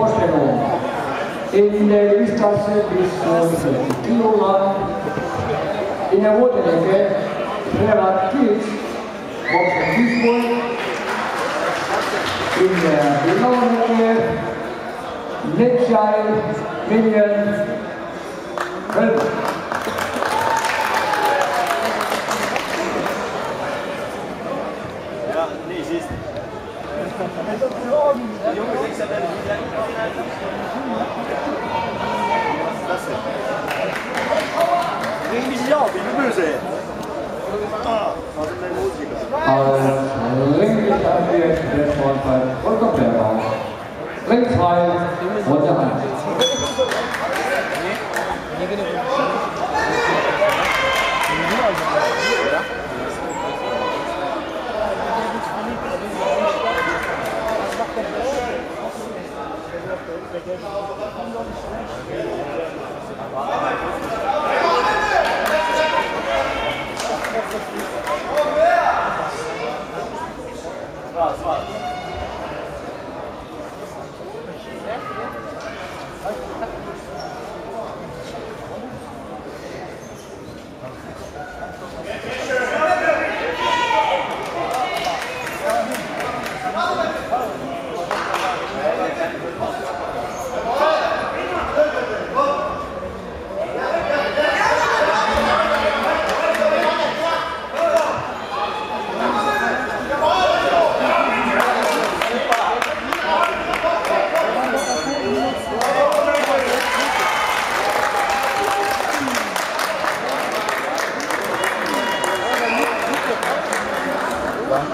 Morstengel. In de liefklasse is uh, kilo lang. In de woordenlijke relatief wat verdiend wordt. In de belangrijke Nitzij Minion Hulp. Musiker? Als Ringrichter wird der Sportverein Volker Bergau. Ring 2, Runde 1.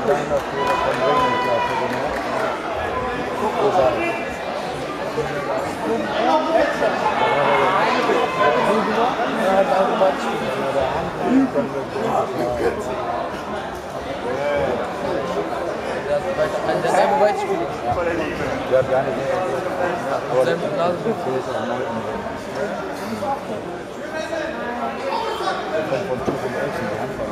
Ja, gar nicht mehr. Aber der ist am 9. Der kommt von Tuch und Elfen, der Handball.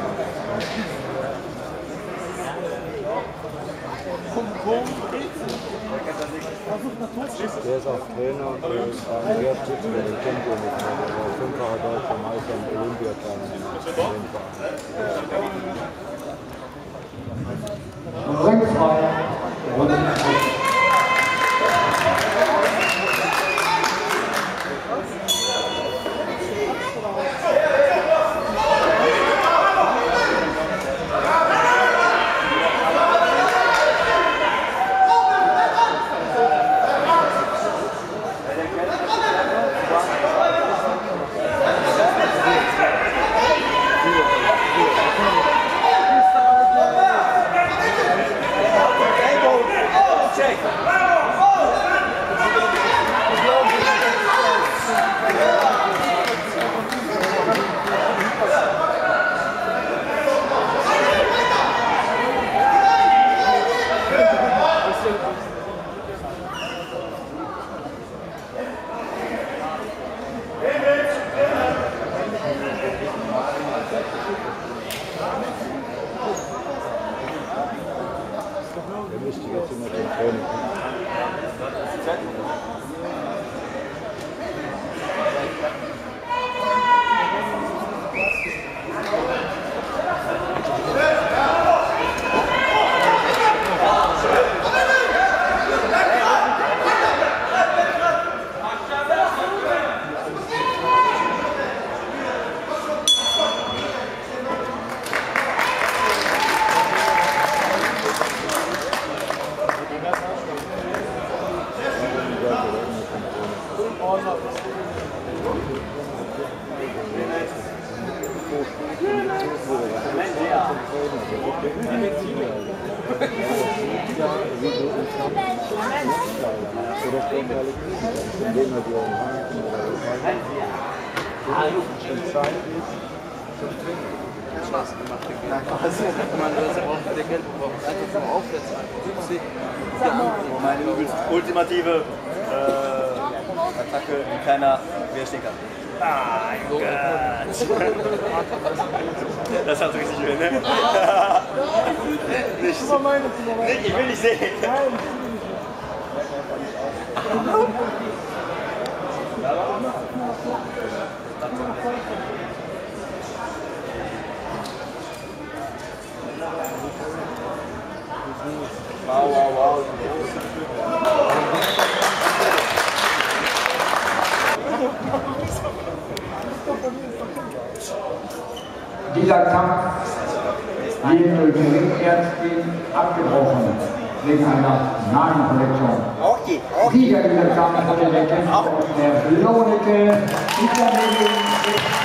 Der ist auch Trainer und Gerd Schütze, den kennt ihr nicht mehr. Der war fünffacher deutscher Meister und Olympiatrainer. Zum Training. Man das auch der Geld braucht. Einfach nur aufsetzen. 70. Meine übelst ultimative äh, Attacke, keiner widerstehen kann. Gott. Das hat richtig schön, ne? nicht, nicht, ich will nicht sehen. Wow, wow, wow. Dieser Kampf wird durch die Ringärztin abgebrochen wegen einer Nageninfektion. Okay, okay. Sieger dieser Kampf wurde der Kämpfer der Blonecke, Vitamin